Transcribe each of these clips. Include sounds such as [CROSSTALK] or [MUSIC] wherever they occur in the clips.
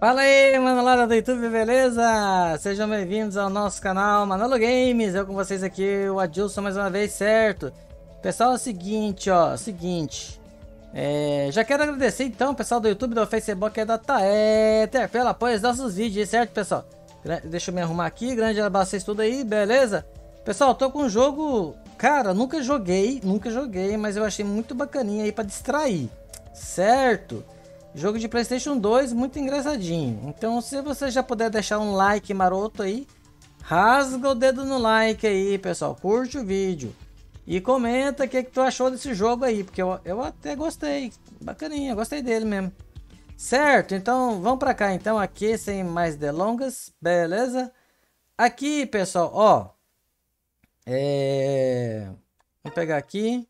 Fala aí, manolada do YouTube, beleza? Sejam bem-vindos ao nosso canal Manolo Games. Eu com vocês aqui, o Adilson, mais uma vez, certo? Pessoal, é o seguinte, ó, seguinte. É, já quero agradecer então, pessoal do YouTube, do Facebook e da Taeter pelo apoio aos nossos vídeos, certo, pessoal? Deixa eu me arrumar aqui, grande abraço a tudo aí, beleza? Pessoal, tô com um jogo, cara, nunca joguei, nunca joguei, mas eu achei muito bacaninha aí pra distrair, certo? Jogo de Playstation 2, muito engraçadinho. Então, se você já puder deixar um like maroto aí, rasga o dedo no like aí, pessoal. Curte o vídeo. E comenta o que, que tu achou desse jogo aí, porque eu, eu até gostei. Bacaninha, gostei dele mesmo. Certo, então vamos pra cá então, aqui sem mais delongas, beleza? Aqui, pessoal, ó. É... Vamos pegar aqui.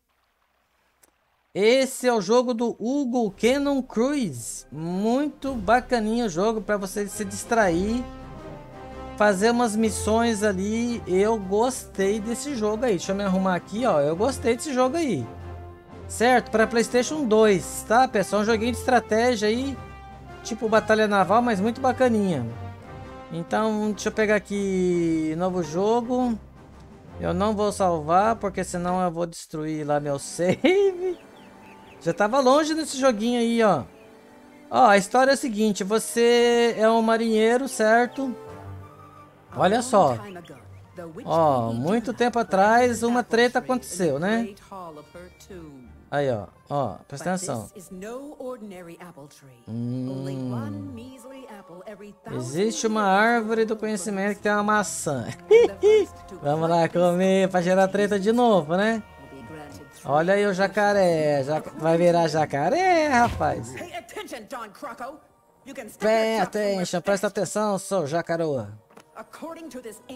Esse é o jogo do Hugo Cannon Cruise. Muito bacaninho o jogo para você se distrair. Fazer umas missões ali. Eu gostei desse jogo aí. Deixa eu me arrumar aqui, ó. Eu gostei desse jogo aí. Certo? Para PlayStation 2, tá, pessoal? Um joguinho de estratégia aí. Tipo Batalha Naval, mas muito bacaninha. Então, deixa eu pegar aqui novo jogo. Eu não vou salvar, porque senão eu vou destruir lá meu [LAUGHS] save. Já tava longe nesse joguinho aí, ó. Ó, a história é a seguinte, você é um marinheiro, certo? Olha só. Ó, muito tempo atrás uma treta aconteceu, né? Aí, ó. Ó, presta atenção. Hum. Existe uma árvore do conhecimento que tem uma maçã. [LAUGHS] Vamos lá comer pra gerar treta de novo, né? Olha aí o jacaré. Vai virar jacaré, rapaz. Pay attention, presta atenção, sou jacaroa.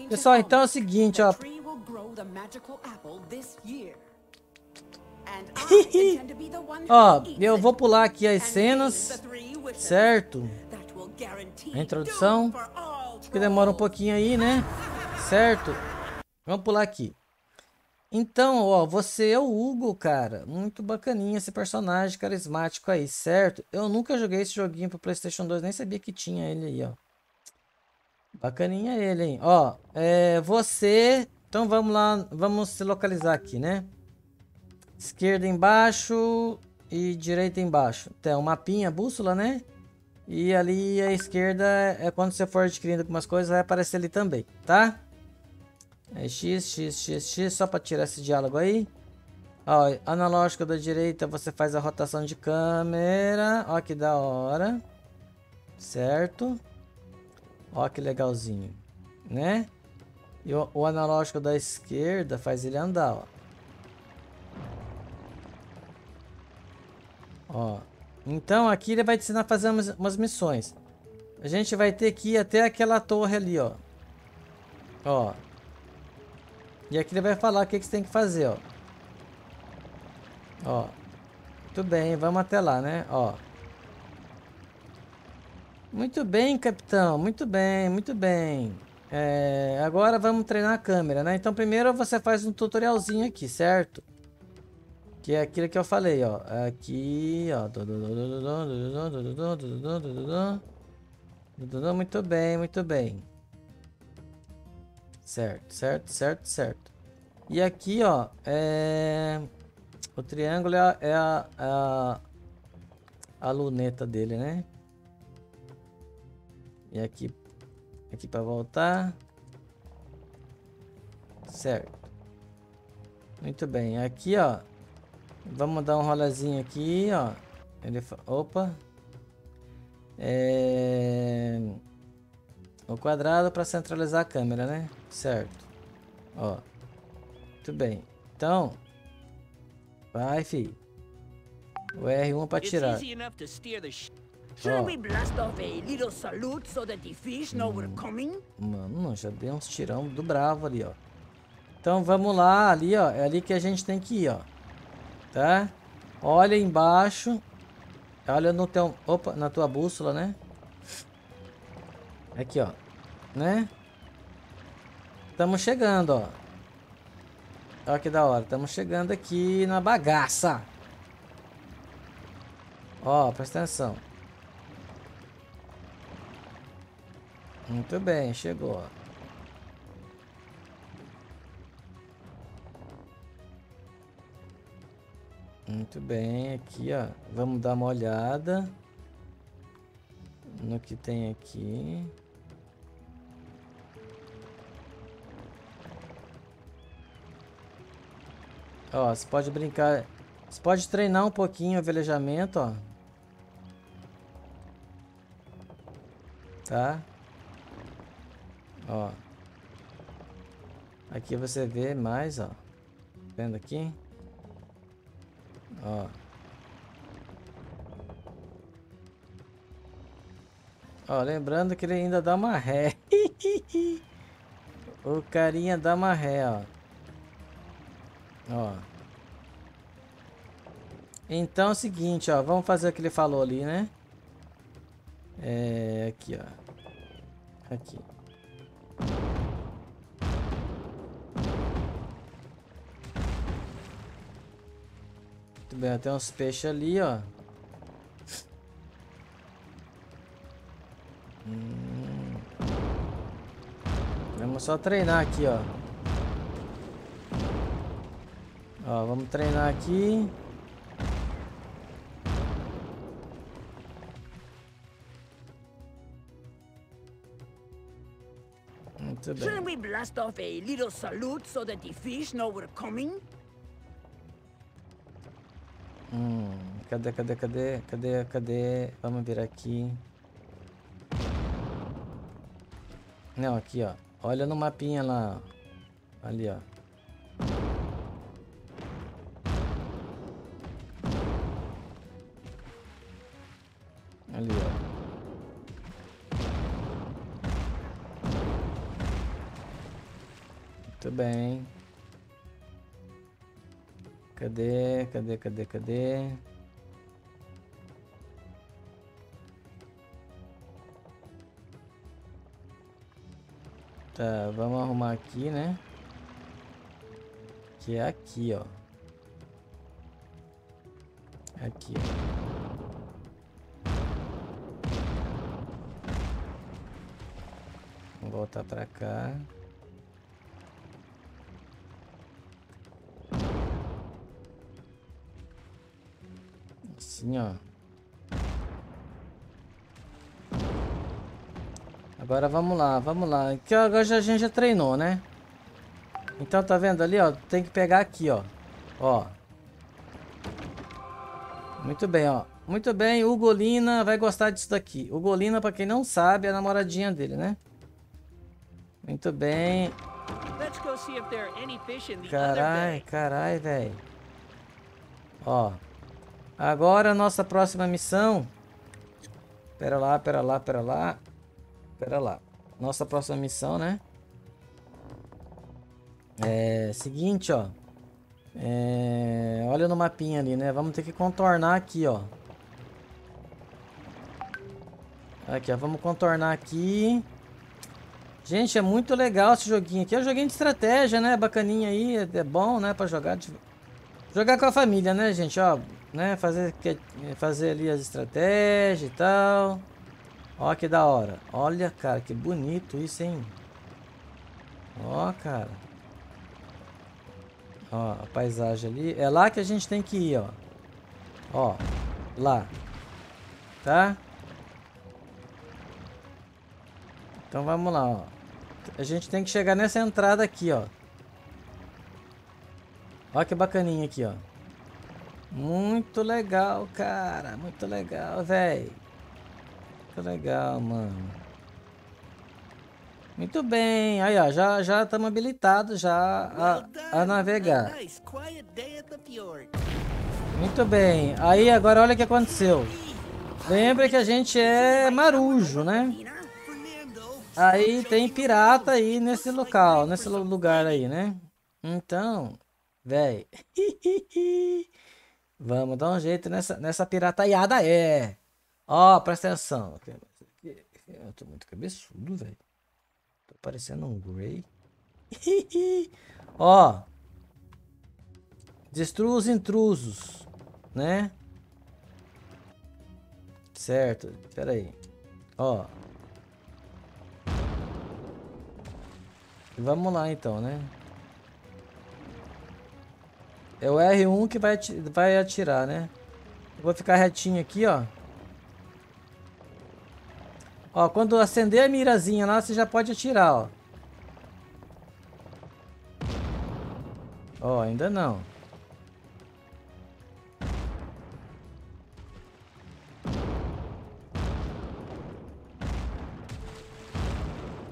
Pessoal, então é o seguinte, ó. [LAUGHS] ó, eu vou pular aqui as cenas, certo? A introdução, que demora um pouquinho aí, né? [LAUGHS] Certo? Vamos pular aqui. Então, ó, você é o Hugo, cara. Muito bacaninha esse personagem carismático aí, certo? Eu nunca joguei esse joguinho pro Playstation 2, nem sabia que tinha ele aí, ó. Bacaninha ele, hein? Ó, é, você... Então vamos lá, vamos se localizar aqui, né? Esquerda embaixo e direita embaixo. Tem um mapinha, bússola, né? E ali à esquerda é quando você for adquirindo algumas coisas, vai aparecer ali também, tá? É X, X, X, X, só para tirar esse diálogo aí. Ó, analógico da direita você faz a rotação de câmera. Ó que da hora. Certo? Ó que legalzinho, né? E o, o analógico da esquerda faz ele andar, ó. Ó. Então aqui ele vai te ensinar a fazer umas, umas missões. A gente vai ter que ir até aquela torre ali, ó. Ó. E aqui ele vai falar o que, que você tem que fazer, ó. Ó. Muito bem, vamos até lá, né? Ó. Muito bem, capitão. Muito bem, muito bem. É, agora vamos treinar a câmera, né? Então primeiro você faz um tutorialzinho aqui, certo? Que é aquilo que eu falei, ó. Aqui, ó. Muito bem, muito bem. Certo, certo, certo, certo. E aqui, ó, é... O triângulo é a, é a, é a, a luneta dele, né? E aqui, aqui para voltar. Certo. Muito bem. Aqui, ó. Vamos dar um rolezinho aqui, ó. Ele, opa. É... O quadrado para centralizar a câmera, né? Certo. Ó. Muito bem. Então. Vai, fi. O R1 para tirar. Hum, mano, já deu uns tirão do bravo ali, ó. Então vamos lá, ali, ó. É ali que a gente tem que ir, ó. Tá? Olha embaixo. Olha no teu... Opa, na tua bússola, né? Aqui, ó. Né? Estamos chegando, ó. Olha que da hora. Estamos chegando aqui na bagaça. Ó, presta atenção. Muito bem, chegou. Muito bem, aqui ó, vamos dar uma olhada no que tem aqui. Ó, você pode brincar, você pode treinar um pouquinho o velejamento, ó. Tá? Ó. Aqui você vê mais, ó. Vendo aqui? Ó. Ó, lembrando que ele ainda dá uma ré. [LAUGHS] o carinha dá uma ré, ó. Ó. Então é o seguinte, ó. Vamos fazer o que ele falou ali, né? É... Aqui, ó. Aqui. Muito bem, tem uns peixes ali, ó. Hum. Vamos só treinar aqui, ó. Ó, vamos treinar aqui. Muito bem. Shouldn't we blast off a little salute so that the fish know we're coming? Hum, cadê, cadê, cadê, cadê, cadê? Vamos vir aqui. Não, aqui, ó. Olha no mapinha lá. Ali, ó. Bem. Cadê? Cadê? Cadê? Cadê? Tá, vamos arrumar aqui, né? Que é aqui, ó. Aqui, ó. Voltar pra cá. Assim, ó. Agora vamos lá, vamos lá. Que agora já, a gente já treinou, né? Então tá vendo ali, ó? Tem que pegar aqui, ó. Ó. Muito bem, ó. Muito bem, o Golina vai gostar disso daqui. O Golina, pra quem não sabe, é a namoradinha dele, né? Muito bem. Carai, carai, velho. Ó. Agora nossa próxima missão. Pera lá, pera lá, pera lá. Pera lá. Nossa próxima missão, né? É. Seguinte, ó. É, olha no mapinha ali, né? Vamos ter que contornar aqui, ó. Aqui, ó. Vamos contornar aqui. Gente, é muito legal esse joguinho aqui. É um joguinho de estratégia, né? Bacaninha aí. É é bom, né? Pra jogar. de- Jogar com a família, né, gente? Ó, né? Fazer, fazer ali as estratégias e tal. Ó, que da hora. Olha, cara, que bonito isso, hein? Ó, cara. Ó, a paisagem ali. É lá que a gente tem que ir, ó. Ó, lá. Tá? Então vamos lá, ó. A gente tem que chegar nessa entrada aqui, ó. Ó que bacaninha aqui, ó. Muito legal, cara. Muito legal, velho. Muito legal, mano. Muito bem. Aí, ó. Já já estamos habilitados já a, a navegar. Muito bem. Aí agora olha o que aconteceu. Lembra que a gente é marujo, né? Aí tem pirata aí nesse local, nesse lu- lugar aí, né? Então, véi. [LAUGHS] Vamos dar um jeito nessa, nessa pirataiada é. Ó, presta atenção. Eu tô muito cabeçudo, velho. Tô parecendo um Grey. [LAUGHS] Ó. Destrua os intrusos, né? Certo. Pera aí. Ó. Vamos lá então, né? É o R1 que vai, vai atirar, né? vou ficar retinho aqui, ó. Ó, quando acender a mirazinha lá, você já pode atirar, ó. Ó, ainda não.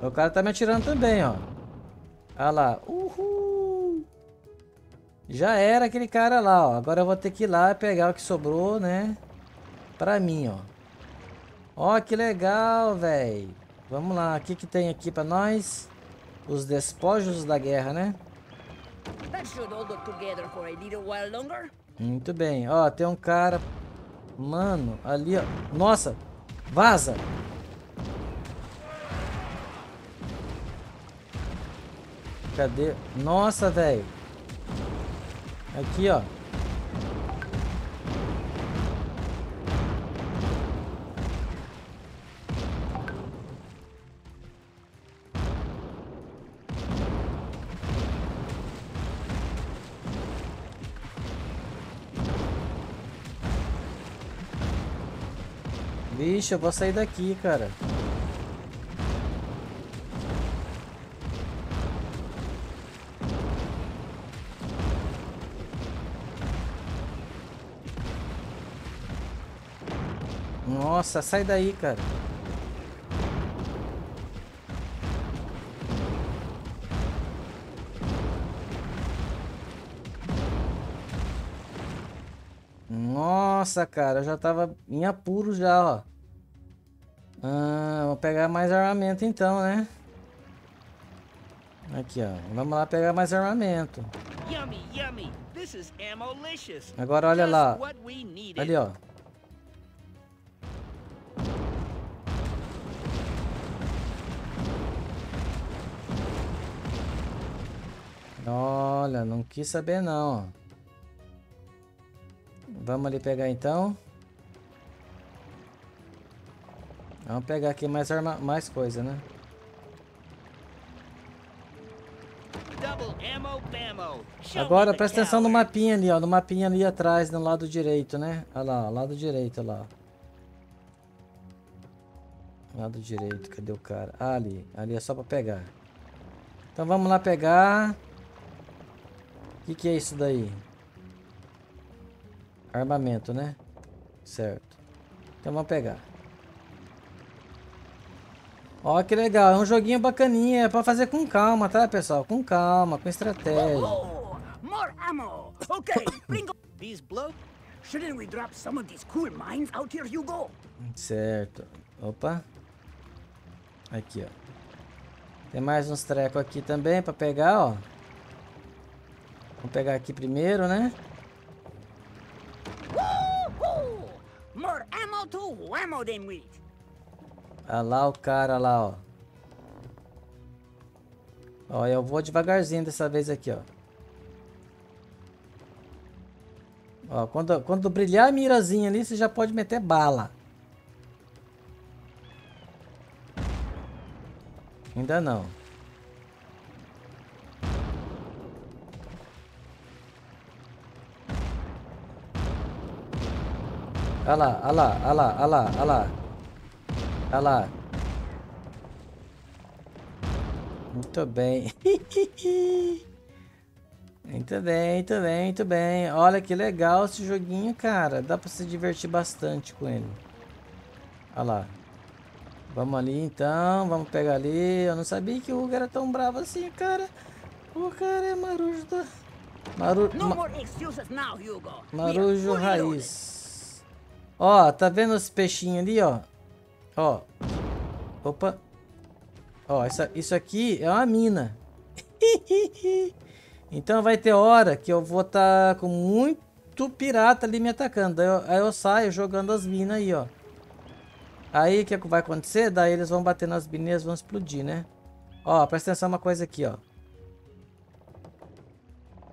O cara tá me atirando também, ó. Olha lá. Uhul. Já era aquele cara lá, ó. Agora eu vou ter que ir lá pegar o que sobrou, né? Pra mim, ó. Ó, que legal, velho. Vamos lá. O que que tem aqui pra nós? Os despojos da guerra, né? Muito bem. Ó, tem um cara... Mano, ali, ó. Nossa! Vaza! Cadê? Nossa, velho. Aqui, ó. Vixe, eu vou sair daqui, cara. Nossa, sai daí, cara. Nossa, cara, eu já tava em apuro já, ó. Ah, vou pegar mais armamento então, né? Aqui, ó. Vamos lá pegar mais armamento. Agora olha lá. Ali, ó. Olha, não quis saber não. Vamos ali pegar então. Vamos pegar aqui mais arma, mais coisa, né? Agora presta atenção no mapinha ali, ó. No mapinha ali atrás, no lado direito, né? Olha lá, lado direito, lá. Lado direito, cadê o cara? Ah, ali. Ali é só pra pegar. Então vamos lá pegar. O que, que é isso daí? Armamento, né? Certo. Então vamos pegar. Ó, que legal. É um joguinho bacaninha. É pra fazer com calma, tá, pessoal? Com calma, com estratégia. Oh, more ammo. Okay, [COUGHS] these blow. Shouldn't we drop some of these cool mines out here, Hugo? Certo. Opa. Aqui, ó. Tem mais uns trecos aqui também pra pegar, ó. Vamos pegar aqui primeiro, né? Olha lá o cara lá, ó. Ó, eu vou devagarzinho dessa vez aqui, ó. Ó, quando, quando brilhar a mirazinha ali, você já pode meter bala. Ainda não. Olha lá, olha lá, olha lá, olha lá, olha lá. Olha lá. Muito bem. [LAUGHS] muito bem, muito bem, muito bem. Olha que legal esse joguinho, cara. Dá pra se divertir bastante com ele. Olha lá. Vamos ali então, vamos pegar ali. Eu não sabia que o Hugo era tão bravo assim, cara. O cara é marujo da... Maru... Ma... Marujo raiz. Ó, tá vendo os peixinhos ali, ó? Ó. Opa. Ó, essa, isso aqui é uma mina. [LAUGHS] então vai ter hora que eu vou estar tá com muito pirata ali me atacando. Aí eu, aí eu saio jogando as minas aí, ó. Aí o que, é vai acontecer? Daí eles vão bater nas minas e vão explodir, né? Ó, presta atenção uma coisa aqui, ó.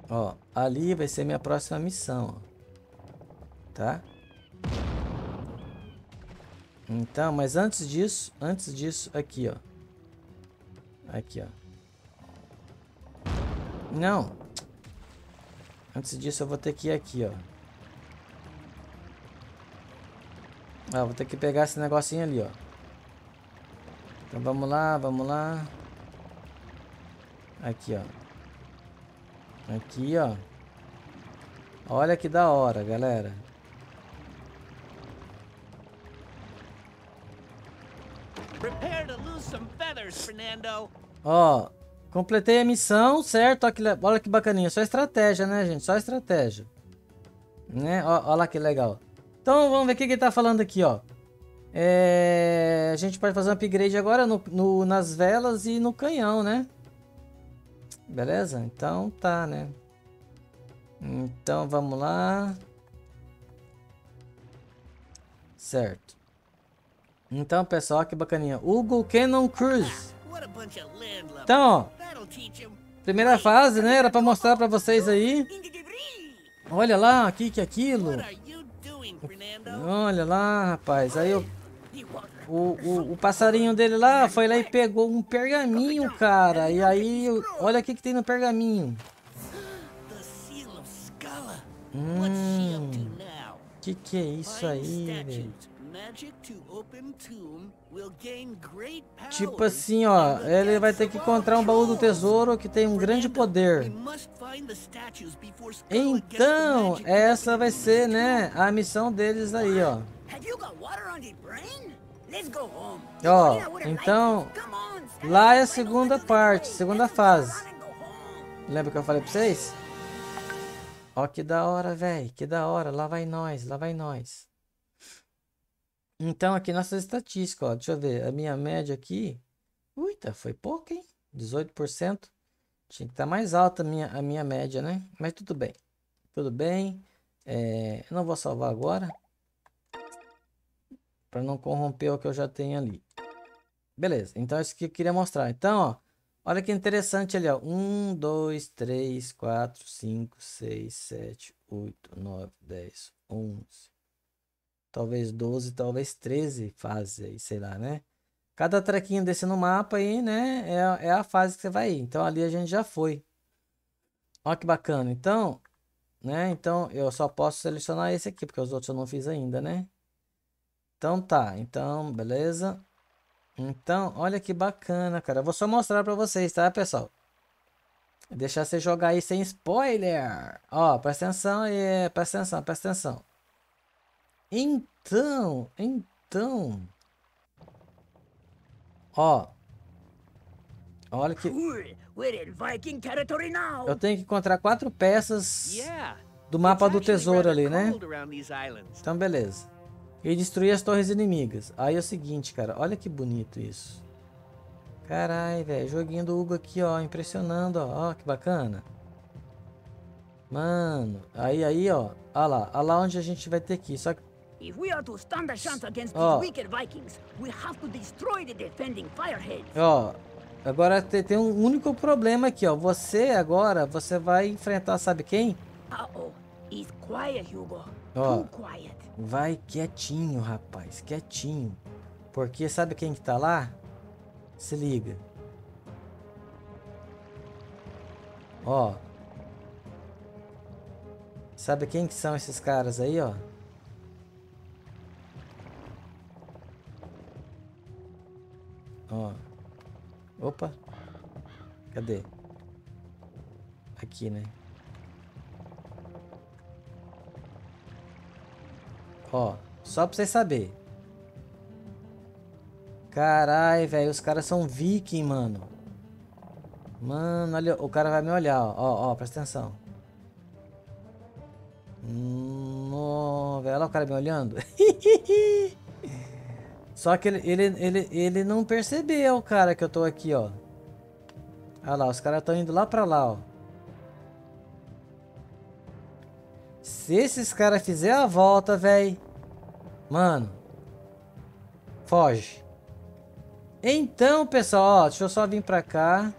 Ó, ali vai ser minha próxima missão, ó. Tá? Então, mas antes disso, antes disso, aqui, ó. Aqui, ó. Não. Antes disso eu vou ter que ir aqui, ó. Ó, vou ter que pegar esse negocinho ali, ó. Então vamos lá, vamos lá. Aqui, ó. Aqui, ó. Olha que da hora, galera. Ó, completei a missão, certo? Olha que, olha que bacaninha. Só estratégia, né, gente? Só estratégia. Né? Ó, olha lá que legal. Então, vamos ver o que ele tá falando aqui, ó. É... A gente pode fazer um upgrade agora no, no, nas velas e no canhão, né? Beleza? Então, tá, né? Então, vamos lá. Certo. Então, pessoal, que bacaninha. Hugo Cannon Cruise. Então, ó. Primeira fase, né? Era pra mostrar pra vocês aí. Olha lá, aqui que é aquilo. Olha lá, rapaz. Aí o, o, o passarinho dele lá foi lá e pegou um pergaminho, cara. E aí, olha o que, que tem no pergaminho. Hum, que que é isso aí, velho? Tipo assim, ó, ele vai ter que encontrar um baú do tesouro que tem um grande poder. Então, essa vai ser, né, a missão deles aí, ó. Ó, então, lá é a segunda parte, segunda fase. Lembra que eu falei pra vocês? Ó, que da hora, velho, que da hora. Lá vai nós, lá vai nós. Então, aqui nossas estatísticas, ó. Deixa eu ver. A minha média aqui. Uita, foi pouco, hein? 18%. Tinha que estar tá mais alta a minha, a minha média, né? Mas tudo bem. Tudo bem. É, eu não vou salvar agora. Para não corromper o que eu já tenho ali. Beleza. Então, é isso que eu queria mostrar. Então, ó. Olha que interessante ali, ó. 1, 2, 3, 4, 5, 6, 7, 8, 9, 10, 11, talvez 12, talvez 13 fases aí, sei lá, né? Cada trequinho desse no mapa aí, né, é, é a fase que você vai ir. Então ali a gente já foi. Olha que bacana. Então, né, então eu só posso selecionar esse aqui, porque os outros eu não fiz ainda, né? Então tá, então, beleza. Então, olha que bacana, cara. Eu vou só mostrar pra vocês, tá, pessoal? Deixar você jogar aí sem spoiler. Ó, presta atenção aí, presta atenção, presta atenção. Então, então. Ó. Olha que. Eu tenho que encontrar quatro peças do mapa do tesouro ali, né? Então, beleza. E destruir as torres inimigas. Aí é o seguinte, cara. Olha que bonito isso. Carai, velho. Joguinho do Hugo aqui, ó. Impressionando, ó. Ó, que bacana. Mano. Aí, aí, ó. Olha lá. Olha lá onde a gente vai ter que ir. Só que If we are to stand a chance against these oh. wicked Vikings, we have to destroy the defending fireheads. Ó, oh, agora tem, tem, um único problema aqui, ó. Você agora, você vai enfrentar, sabe quem? Uh oh, he's quiet, Hugo. Ó, Too quiet. Vai quietinho, rapaz, quietinho. Porque sabe quem que tá lá? Se liga. Ó. Sabe quem que são esses caras aí, ó? Ó. Opa. Cadê? Aqui, né? Ó, só pra vocês saberem. Carai, velho, os caras são viking, mano. Mano, olha, o cara vai me olhar, ó, ó, ó presta atenção. Hum, velho, olha o cara me olhando. [LAUGHS] Só que ele, ele, ele, ele não percebeu, cara, que eu tô aqui, ó. Olha lá, os caras estão indo lá pra lá, ó. Se esses caras fizer a volta, velho. Mano. Foge. Então, pessoal, ó, deixa eu só vir pra cá.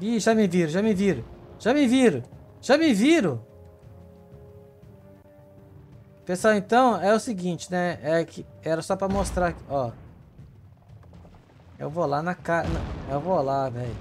Ih, já me viram, já me viram. Já me viram. Já me viram. Pessoal, então, é o seguinte, né? É que era só pra mostrar aqui, ó. Eu vou lá na cara... Eu vou lá, velho.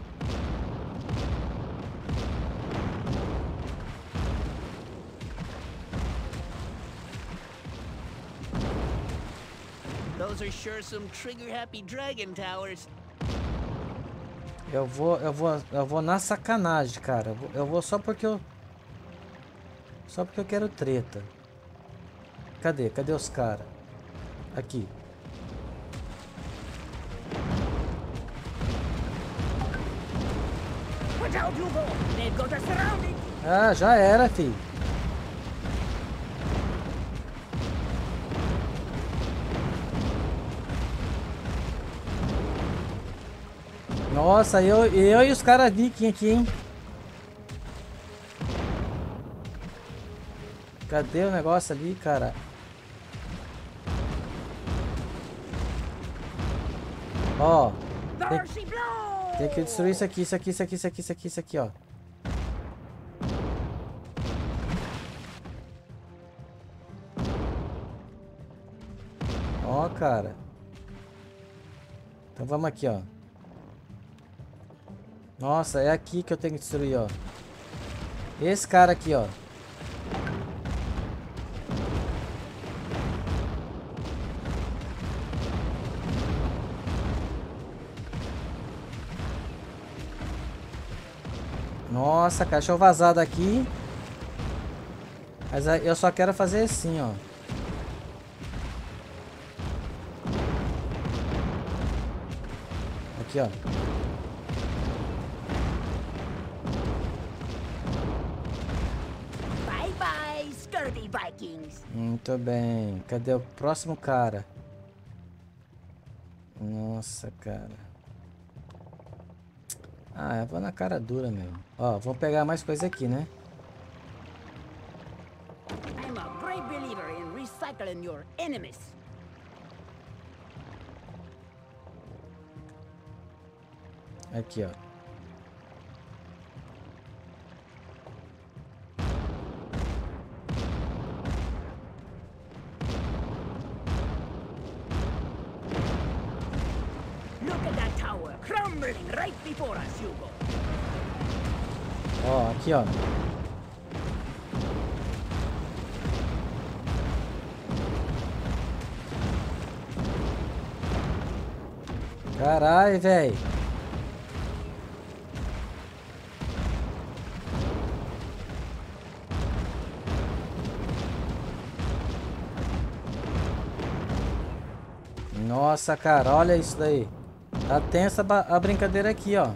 Eu vou, eu vou, eu vou na sacanagem, cara. Eu vou, eu vou só porque eu... Só porque eu quero treta. Cadê? Cadê os caras? Aqui. Ah, já era, filho. Nossa, eu, eu e os caras viking aqui, hein? Cadê o negócio ali, cara? Ó, Blow! tem que destruir isso aqui, isso aqui, isso aqui, isso aqui, isso aqui, isso aqui, ó. Ó, cara. Então vamos aqui, ó. Nossa, é aqui que eu tenho que destruir, ó. Esse cara aqui, ó. Nossa, eu vazar daqui. Mas eu só quero fazer assim, ó. Aqui, ó. Bye-bye, scurvy Vikings! Muito bem. Cadê o próximo cara? Nossa, cara. Ah, eu vou na cara dura mesmo. Ó, vamos pegar mais coisa aqui, né? I'm a great believer in recycling your enemies. Aqui, ó. Aqui, ó. Caralho, velho. Nossa, cara, olha isso daí. Tá tensa a brincadeira aqui, ó.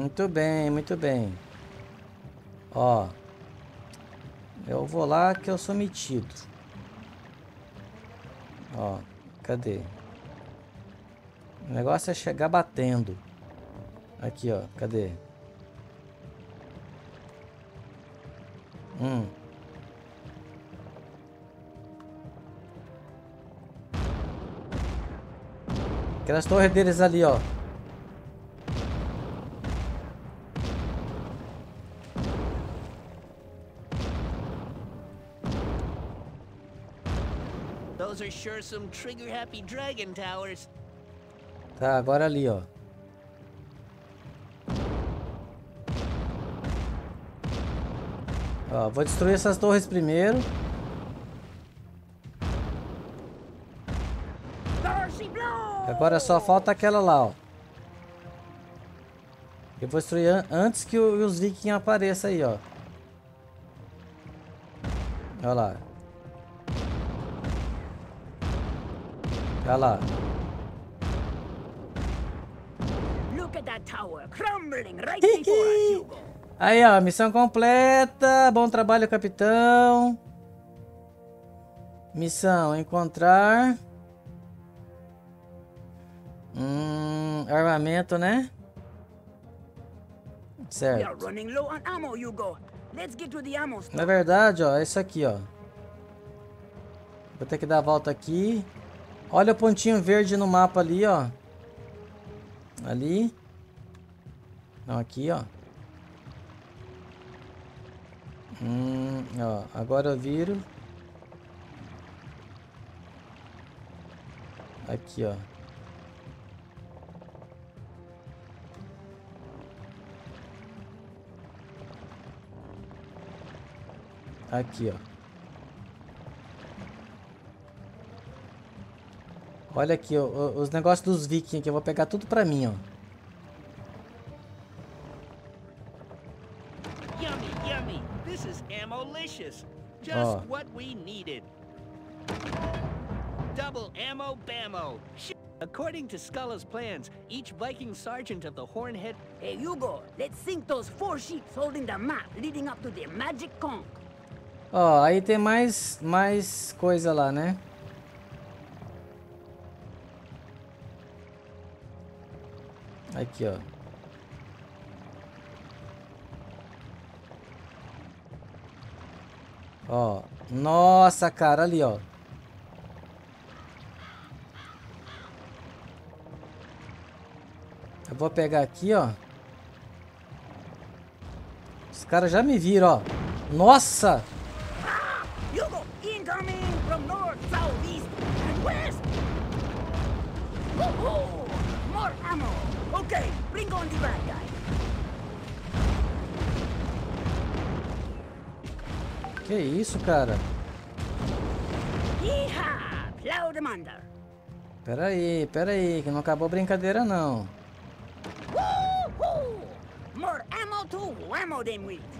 Muito bem, muito bem. Ó. Eu vou lá que eu sou metido. Ó, cadê? O negócio é chegar batendo. Aqui, ó, cadê? Hum. Aquelas torres deles ali, ó. Those are sure some trigger-happy dragon towers. Tá, agora ali, ó. Ó, vou destruir essas torres primeiro. Agora só falta aquela lá, ó. Eu vou destruir an- antes que os vikings apareçam aí, ó. Olha lá. Us, Hugo. Aí, ó, missão completa. Bom trabalho, capitão. Missão: encontrar. Hum, armamento, né? Certo. Na verdade, ó, é isso aqui, ó. Vou ter que dar a volta aqui. Olha o pontinho verde no mapa ali, ó. Ali. Não, aqui, ó. Hum, ó. Agora eu viro. Aqui, ó. Aqui, ó. Olha aqui, ó, os negócios dos vikings aqui. Eu vou pegar tudo pra mim, ó. Yummy, yummy. This is ammo-licious. Just Oh. what we needed. Double ammo bammo. According to Skulla's plans, each Viking sergeant of the Hornhead Hey, Hugo, let's sink those four ships holding the map leading up to the magic conch. Ó, aí tem mais, mais coisa lá, né? Aqui, ó. Ó, nossa, cara, ali, ó. Eu vou pegar aqui, ó. Os caras já me viram, ó. Nossa! Hugo, Okay, bring on the bad guy. Que isso, cara? Pera aí, pera aí, que não acabou a brincadeira não.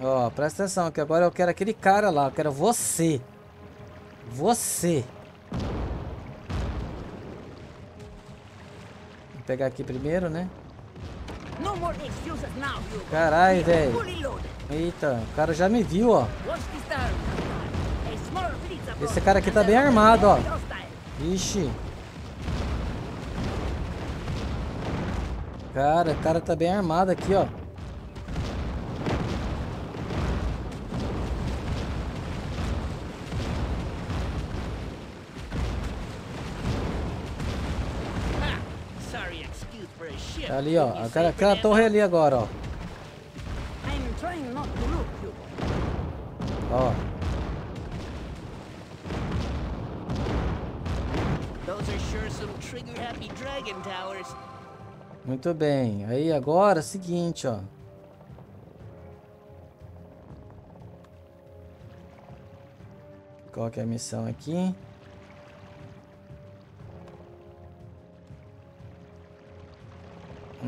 Ó, presta atenção, que agora eu quero aquele cara lá, eu quero você. Você. Vou pegar aqui primeiro, né? Are velho. Eita, o cara já me viu, ó. Approach Esse cara aqui tá bem armado, ó. Ixi. Cara, o cara tá bem armado aqui, ó. Tá ali, ó. Aquela, aquela torre ali agora, ó. I'm trying not to look, Hugo. Ó. Those are sure some trigger-happy dragon towers. Muito bem. Aí agora, seguinte, ó. Qual que é a missão aqui?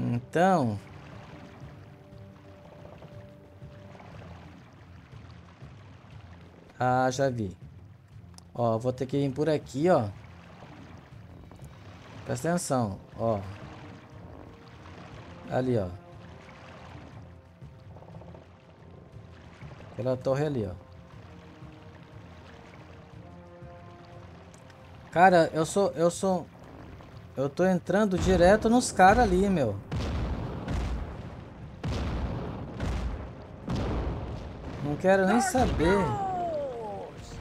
Então... Ah, já vi. Ó, vou ter que ir por aqui, ó. Presta atenção, ó. Ali, ó. Aquela torre ali, ó. Cara, eu sou, eu sou, eu tô entrando direto nos caras ali, meu. Não quero nem saber. Torpedoes!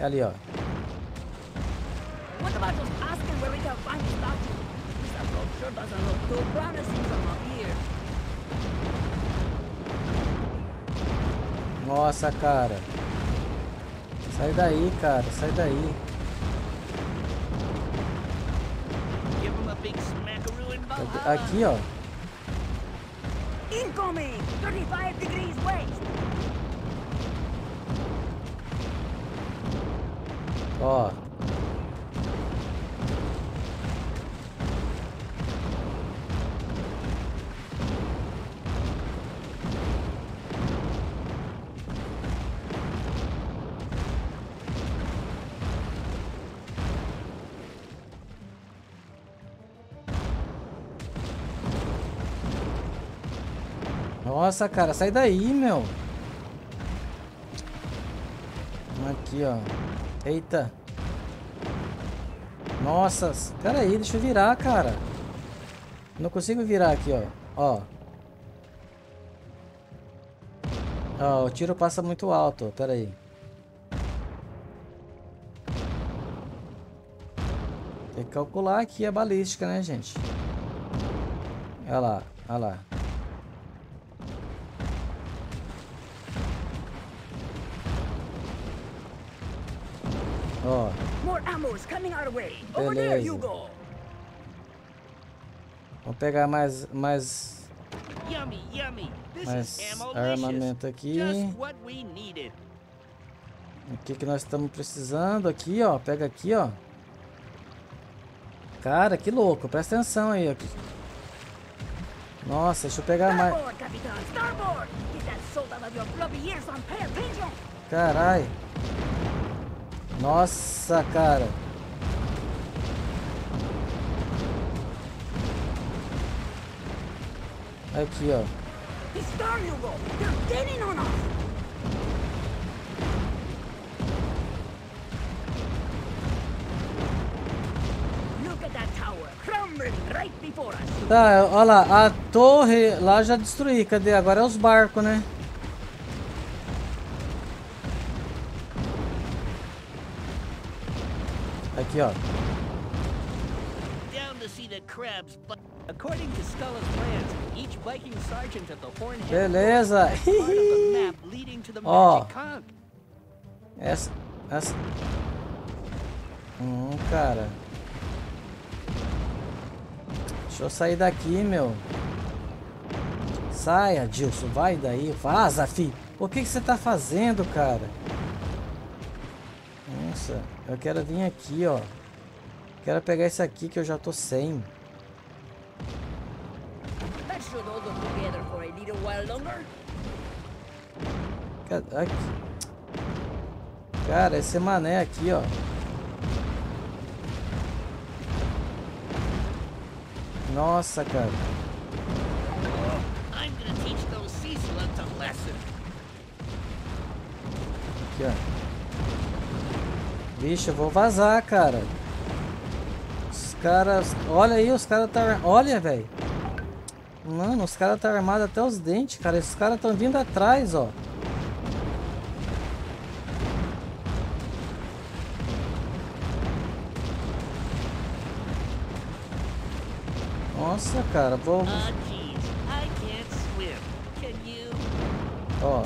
Ali, ó. Nossa, cara. Sai daí, cara. Sai daí. Aqui, ó. Incoming! 35 degrees west! Ó. Nossa, cara, sai daí, meu. Aqui, ó. Eita. Nossa, pera aí, deixa eu virar, cara. Não consigo virar aqui, ó. Ó. Ó, o tiro passa muito alto, ó. Pera aí. Tem que calcular aqui a balística, né, gente? Olha lá, olha lá. Beleza. Vamos pegar mais, mais Mais armamento aqui. O que que nós estamos precisando aqui, ó? Pega aqui, ó. Cara, que louco. Presta atenção aí. ó. Nossa, deixa eu pegar mais. Starboard, Capitan, starboard! Before us! Tá, olha lá. A torre lá já destruí. Cadê? Agora é os barcos, né? Aqui, ó. Down to see the crabs. But according to Skulla's plans, Beleza. [LAUGHS] Ó. conch. Essa. Essa. Hum, cara. Deixa eu sair daqui, meu. Saia, Dilson. Vai daí. Vaza, fi. O que, que você tá fazendo, cara? Nossa, eu quero vir aqui, ó. Quero pegar esse aqui que eu já tô sem. Should hold them together for a little while longer. Cara, esse mané aqui, ó. Nossa, cara. Aqui, ó. Vixe, eu vou vazar, cara. Os caras. Olha aí, os caras tá. Olha, velho. Mano, os caras tá armados até os dentes, cara. Esses caras estão vindo atrás, ó. Nossa, cara, vou. Ah? Ó.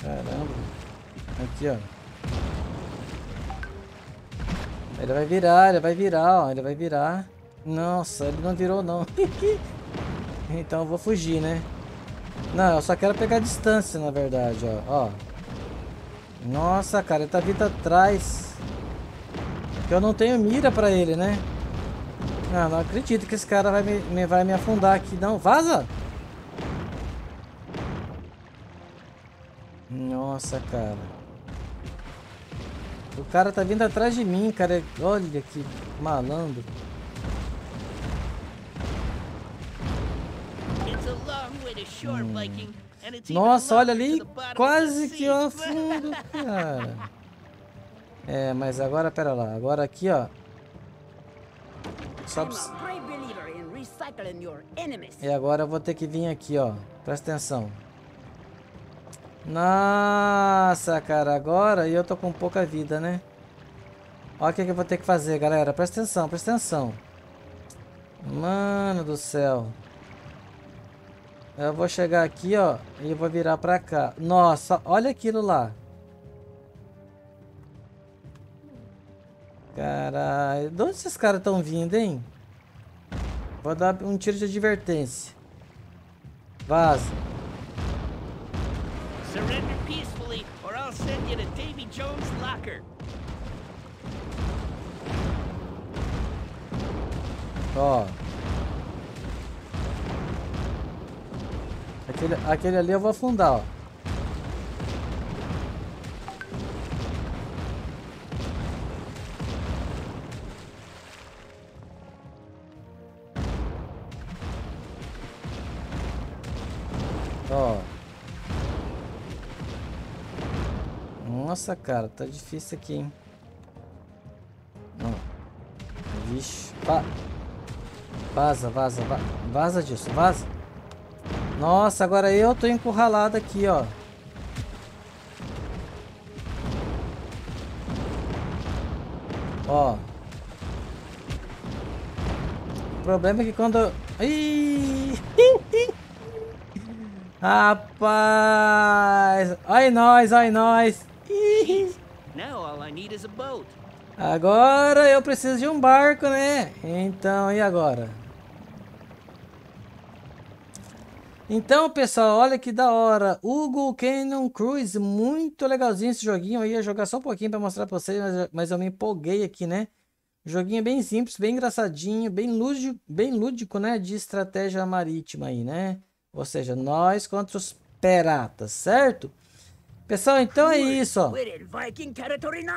Caramba. Aqui, ó. Ele vai virar, ele vai virar, ó. Ele vai virar. Nossa, ele não virou, não. [LAUGHS] então eu vou fugir, né? Não, eu só quero pegar distância, na verdade, ó. ó. Nossa, cara, ele tá vindo atrás. Eu não tenho mira pra ele, né? Não, não acredito que esse cara vai me, me- vai me afundar aqui, não. Vaza! Nossa, cara. O cara tá vindo atrás de mim, cara. Olha que malandro. Even Nossa, olha ali. Quase que eu afundo, cara. [LAUGHS] É, mas agora, pera lá. Agora aqui, ó. Só. E agora eu vou ter que vir aqui, ó. Presta atenção. Nossa, cara, agora eu tô com pouca vida, né? Olha o que, que eu vou ter que fazer, galera. Presta atenção, presta atenção. Mano do céu. Eu vou chegar aqui, ó, e vou virar pra cá. Nossa, olha aquilo lá. Caralho, de onde esses caras estão vindo, hein? Vou dar um tiro de advertência. Vaza. Surrender peacefully, or I'll send you to Davy Jones' locker. Ó. Aquele, aquele ali eu vou afundar. Ó. Nossa, cara, tá difícil aqui, hein? Ó. Vixe. Pa vaza, vaza, va vaza disso, vaza. Nossa, agora eu tô encurralado aqui, ó. Ó. O problema é que quando... eu- Ih! [LAUGHS] Rapaz! Ai nós, ai nós! Agora eu preciso de um barco, né? Então, e agora? Então, pessoal, olha que da hora. Hugo Canyon Cruise, muito legalzinho esse joguinho. Eu ia jogar só um pouquinho para mostrar para vocês, mas, mas, eu me empolguei aqui, né? Joguinho bem simples, bem engraçadinho, bem lúdico, bem lúdico, né? De estratégia marítima aí, né? Ou seja, nós contra os piratas, certo? Pessoal, então é isso.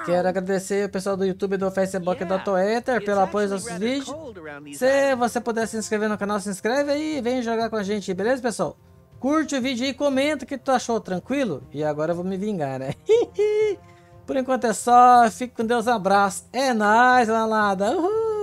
Quero agradecer o pessoal do YouTube, do Facebook e do Twitter pelo apoio aos nossos vídeos. Se você puder se inscrever no canal, se inscreve aí e vem jogar com a gente, beleza, pessoal? Curte o vídeo aí, comenta o que tu achou, tranquilo? E agora eu vou me vingar, né? [LAUGHS] Por enquanto é só, fique com Deus, um abraço. É nóis, malada! Uhul!